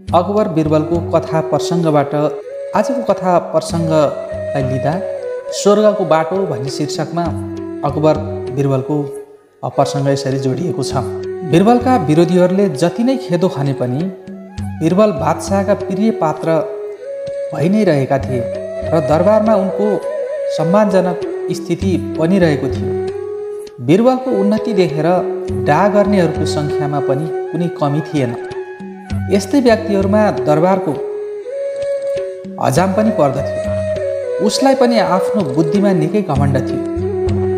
अकबर बिरबलको कथा प्रसङ्गबाट आजको कथा प्रसङ्गलाई लिँदा स्वर्गको बाटो भन्ने शीर्षकमा अकबर बिरबलको प्रसङ्ग यसरी जोडिएको छ। बिरबलका विरोधीहरूले जति नै खेदो खने पनि बिरबल बादशाहका प्रिय पात्र भइ नै रहेका थिए र दरबारमा उनको सम्मानजनक स्थिति बनिरहेको थियो। बिरबलको उन्नति देखेर डा गर्नेहरूको सङ्ख्यामा पनि कुनै कमी थिएन। यस्तै व्यक्तिहरूमा दरबारको हजाम पनि पर्दथ्यो। उसलाई पनि आफ्नो बुद्धिमा निकै घमण्ड थियो।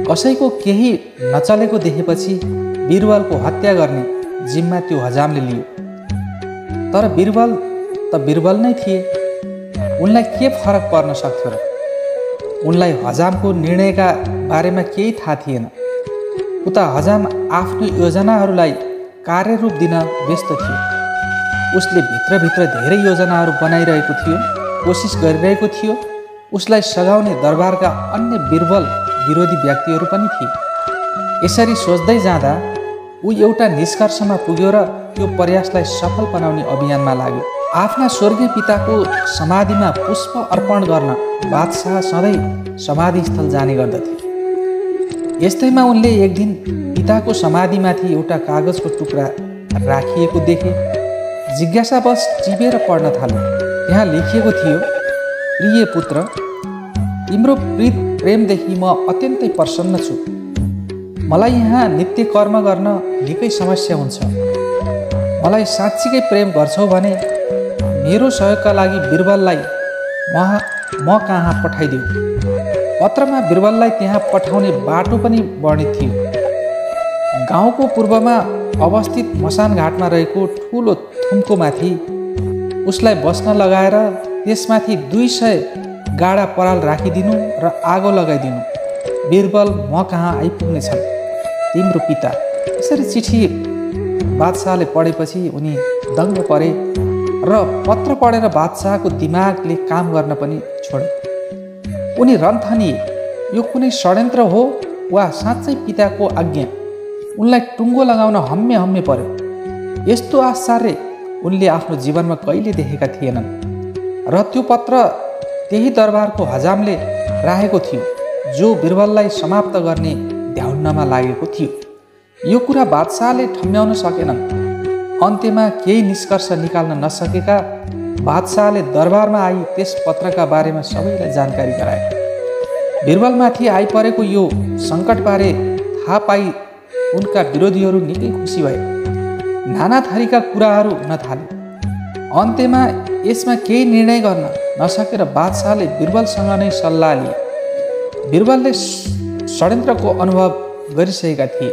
कसैको केही नचलेको देखेपछि बिरबलको हत्या गर्ने जिम्मा त्यो हजामले लियो। तर बिरबल त बिरबल नै थिए। उनलाई के फरक पर्न सक्थ्यो र? उनलाई हजामको निर्णयका बारेमा केही थाहा थिएन। उता हजाम आफ्नो योजनाहरूलाई कार्यरूप दिन व्यस्त थियो। उसले भित्रभित्र धेरै योजनाहरू बनाइरहेको थियो कोसिस गरिरहेको थियो। उसलाई सघाउने दरबारका अन्य बिरबल विरोधी व्यक्तिहरू पनि थिए। यसरी सोच्दै जाँदा ऊ एउटा निष्कर्षमा पुग्यो र त्यो प्रयासलाई सफल बनाउने अभियानमा लाग्यो। आफ्ना स्वर्गीय पिताको समाधिमा पुष्प अर्पण गर्न बादशाह सधैँ समाधिस्थल जाने गर्दथे। यस्तैमा उनले एक दिन पिताको समाधिमाथि एउटा कागजको टुक्रा राखिएको देखे। जिज्ञासावश टिपेर पढ्न थाल्यो त्यहाँ लेखिएको थियो प्रिय पुत्र तिम्रो प्रित प्रेमदेखि म अत्यन्तै प्रसन्न छु। मलाई यहाँ नित्य कर्म गर्न निकै समस्या हुन्छ। मलाई साँच्चीकै प्रेम गर्छौ भने मेरो सहयोगका लागि बिरबललाई म म कहाँ पठाइदेऊ पत्रमा बिरबललाई त्यहाँ पठाउने बाटो पनि वर्णित थियो। गाउँको पूर्वमा अवस्थित मसान घाटमा रहेको ठुलो थुम्कोमाथि उसलाई बस्न लगाएर त्यसमाथि दुई सय गाडा पराल राखिदिनु र आगो लगाइदिनु। बिरबल म कहाँ आइपुग्नेछन्? तिम्रो पिता। यसरी चिठी बादशाहले पढेपछि उनी दङ्ग परे र पत्र पढेर बादशाहको दिमागले काम गर्न पनि छोडे। उनी रन्थनी यो कुनै षड्यन्त्र हो वा साँच्चै पिताको आज्ञा? उनलाई टुङ्गो लगाउन हम्मे हम्मे पर्यो। यस्तो आश्चर्य उनले आफ्नो जीवनमा कहिले देखेका थिएनन्। र त्यो पत्र त्यही दरबारको हजामले राखेको थियो जो बिरबललाई समाप्त गर्ने ध्याउन्नमा लागेको थियो। यो कुरा बादशाहले ठम्ब्याउन सकेनन्। अन्त्यमा केही निष्कर्ष निकाल्न नसकेका बादशाहले दरबारमा आई त्यस पत्रका बारेमा सबैलाई जानकारी गराए। बिरबलमाथि आइपरेको यो सङ्कटबारे थाहा पाई उनका विरोधीहरू निकै खुसी भए। नाना थरीका कुराहरू हुन थाले। अन्त्यमा यसमा केही निर्णय गर्न नसकेर बादशाहले बिरबलसँग नै सल्लाह लिए। बिरबलले षड्यन्त्रको अनुभव गरिसकेका थिए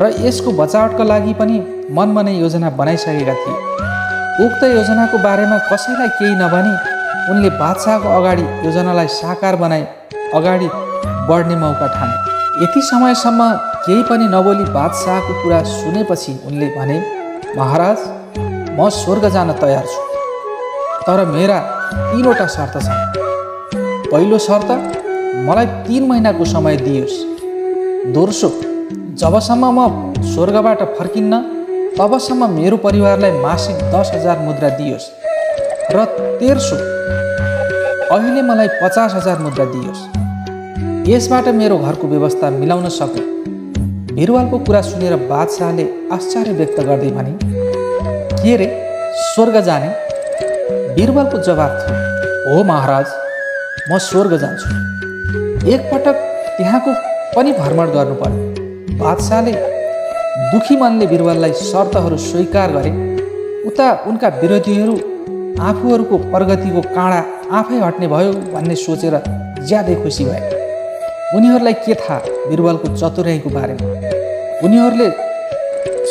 र यसको बचावटको लागि पनि मनमा नै योजना बनाइसकेका थिए। उक्त योजनाको बारेमा कसैलाई केही नभनी उनले बादशाहको अगाडि योजनालाई साकार बनाई अगाडि बढ्ने मौका ठाने। यति समयसम्म केही पनि नबोली बादशाहको कुरा सुनेपछि उनले भने महाराज म स्वर्ग जान तयार छु तर मेरा तिनवटा शर्त छन्। पहिलो शर्त मलाई तिन महिनाको समय दियोस्। दोस्रो जबसम्म म स्वर्गबाट फर्किन्न तबसम्म मेरो परिवारलाई मासिक दस हजार मुद्रा दियोस् र तेर्सो अहिले मलाई पचास हजार मुद्रा दियोस्। यसबाट मेरो घरको व्यवस्था मिलाउन सकु। बिरुवालको कुरा सुनेर बादशाहले आश्चर्य व्यक्त गर्दै भने के रे स्वर्ग जाने? बिरबलको जवाब थियो हो महाराज म स्वर्ग जान्छु। एकपटक त्यहाँको पनि भ्रमण गर्नु पर्यो बादशाहले दुखी मनले बिरबललाई शर्तहरू स्वीकार गरे। उता उनका विरोधीहरू आफूहरूको प्रगतिको काँडा आफै हट्ने भयो भन्ने सोचेर ज्यादै खुसी भए। उनीहरूलाई के थाहा बिरबलको चतुर्याईको बारेमा? उनीहरूले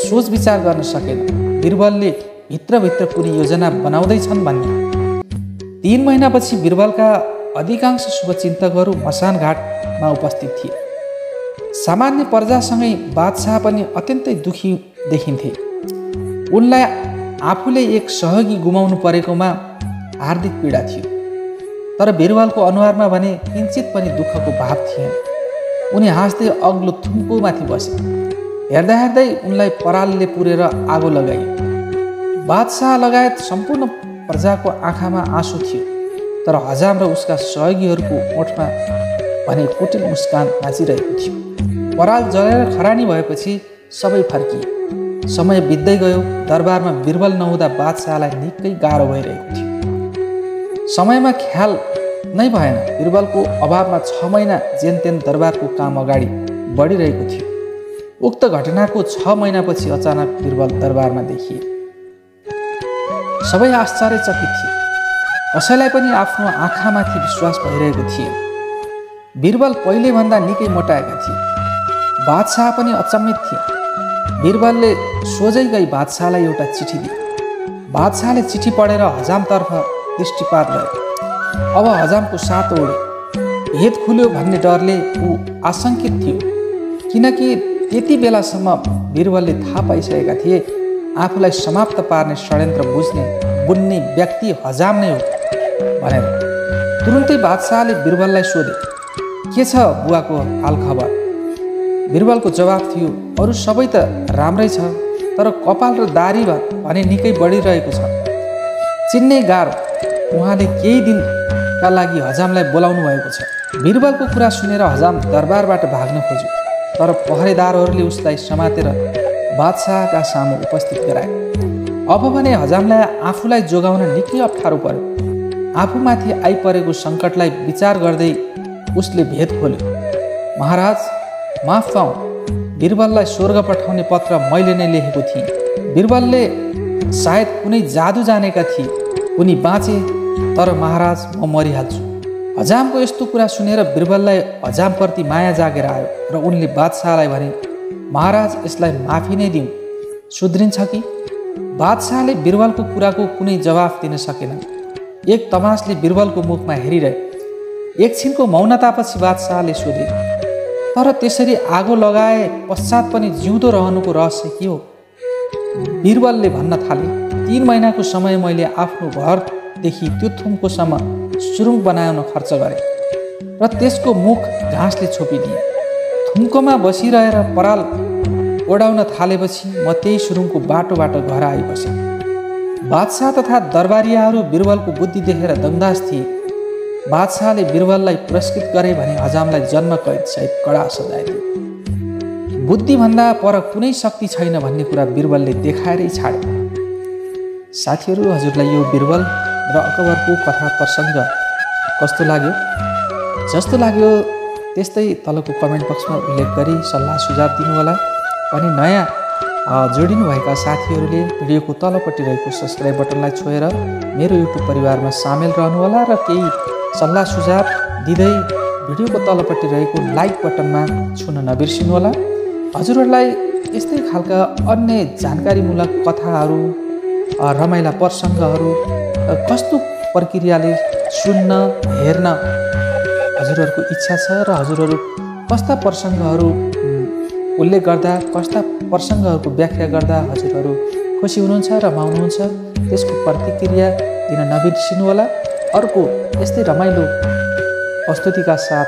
सोच विचार गर्न सकेन। बिरबलले भित्रभित्र कुनै योजना बनाउँदैछन् भन्ने। तिन महिनापछि बिरबलका अधिकांश शुभचिन्तकहरू मसान घाटमा उपस्थित थिए। सामान्य प्रजासँगै बादशाह पनि अत्यन्तै दुखी देखिन्थे। उनलाई आफूले एक सहयोगी गुमाउनु परेकोमा हार्दिक पीडा थियो। तर बिरबलको अनुहारमा भने किन्चित पनि दुःखको भाव थिएन। उनी हाँस्दै अग्लो थुम्पोमाथि बसे। हेर्दा हेर्दै उनलाई परालले पुरेर आगो लगाइयो बादशाह लगायत सम्पूर्ण प्रजाको आँखामा आँसु थियो तर हजाम र उसका सहयोगीहरूको ओठमा भने कुटिल मुस्कान नाचिरहेको थियो। पराल जलेर खरानी भएपछि सबै फर्किए। समय बित्दै गयो दरबारमा बिरबल नहुँदा बादशाहलाई निकै गाह्रो भइरहेको थियो। समयमा ख्याल नै भएन। बिरबलको अभावमा छ महिना जेनतेन दरबारको काम अगाडि बढिरहेको थियो। उक्त घटनाको छ महिनापछि अचानक बिरबल दरबारमा देखिए। सबै आश्चर्यचकित थिए। कसैलाई पनि आफ्नो आँखामाथि विश्वास भइरहेको थियो। बिरबल पहिलेभन्दा निकै मोटाएका थिए। बादशाह पनि अचम्मित थिए। बिरबलले सोझै गई बादशाहलाई एउटा चिठी दिए। बादशाहले चिठी पढेर हजामतर्फ दृष्टिपात गरे। अब हजामको सात ओढे भेद खुल्यो भन्ने डरले ऊ आशङ्कित थियो। किनकि त्यति बेलासम्म बिरबलले थाहा पाइसकेका थिए आफूलाई समाप्त पार्ने षड्यन्त्र बुझ्ने बुन्ने व्यक्ति हजाम नै हो भनेर। तुरुन्तै बादशाहले बिरबललाई सोधे के छ बुवाको हालखबर बिरबलको जवाफ थियो अरू सबै त राम्रै छ तर कपाल र दारी भने निकै बढिरहेको छ। चिन्ने गाह्रो उहाँले केही दिनका लागि हजामलाई बोलाउनु भएको छ। बिरबलको कुरा सुनेर हजाम दरबारबाट भाग्न खोज्यो तर पहरेदारहरूले उसलाई समातेर बादशाहका सामु उपस्थित गराए। अब भने हजामलाई आफूलाई जोगाउन निकै अप्ठ्यारो पर्यो। आफूमाथि आइपरेको सङ्कटलाई विचार गर्दै उसले भेद खोल्यो। महाराज माफ पाऊ बिरबललाई स्वर्ग पठाउने पत्र मैले नै लेखेको थिएँ। बिरबलले सायद कुनै जादु जानेका थिए। उनी बाँचे तर महाराज म मरिहाल्छु। हजामको यस्तो कुरा सुनेर बिरबललाई हजामप्रति माया जागेर आयो र उनले बादशाहलाई भने महाराज यसलाई माफी नै दिउँ सुध्रिन्छ कि? बादशाहले बिरबलको कुराको कुनै जवाफ दिन सकेन। एक तमासले बिरबलको मुखमा हेरिरहे। एकछिनको मौनतापछि बादशाहले सोधे तर त्यसरी आगो लगाए पश्चात पनि जिउँदो रहनुको रहस्य के हो? बिरबलले भन्न थाले तिन महिनाको समय मैले आफ्नो घरदेखि त्यो थुम्कोसम्म सुरुङ बनाउन खर्च गरेँ र त्यसको मुख घाँसले छोपिदिएँ। थुम्कोमा बसिरहेर पराल ओडाउन थालेपछि म त्यही सुरुङको बाटोबाट घर आइबसेँ। बादशाह तथा दरबारियाहरू बिरबलको बुद्धि देखेर दङ्दास थिए। बादशाहले बिरबललाई पुरस्कृत गरे भने हजामलाई जन्म कैद सहित कडा सजाय दिए। बुद्धिभन्दा पर कुनै शक्ति छैन भन्ने कुरा बिरबलले देखाएरै छाडे। साथीहरू हजुरलाई यो बिरबल र अकबरको कथा प्रसङ्ग कस्तो लाग्यो? जस्तो लाग्यो त्यस्तै तलको कमेन्ट बक्समा उल्लेख गरी सल्लाह सुझाव दिनुहोला। अनि नयाँ जोडिनुभएका साथीहरूले भिडियोको तलपट्टि रहेको सब्सक्राइब बटनलाई छोएर मेरो युट्युब परिवारमा सामेल रहनुहोला र केही सल्लाह सुझाव दिँदै भिडियोको तलपट्टि रहेको लाइक बटनमा छुन नबिर्सिनुहोला। हजुरहरूलाई यस्तै खालका अन्य जानकारीमूलक कथाहरू रमाइला प्रसङ्गहरू कस्तो प्रक्रियाले सुन्न हेर्न हजुरहरूको इच्छा छ र हजुरहरू कस्ता प्रसङ्गहरू उल्लेख गर्दा कस्ता प्रसङ्गहरूको व्याख्या गर्दा हजुरहरू खुसी हुनुहुन्छ रमाउनुहुन्छ त्यसको प्रतिक्रिया दिन नबिर्सिनुहोला अर्को यस्तै रमाइलो प्रस्तुतिका साथ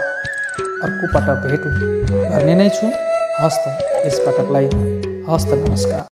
अर्को पटक भेट। गर्ने नै छु। हस्त यस पटकलाई। हस्त नमस्कार।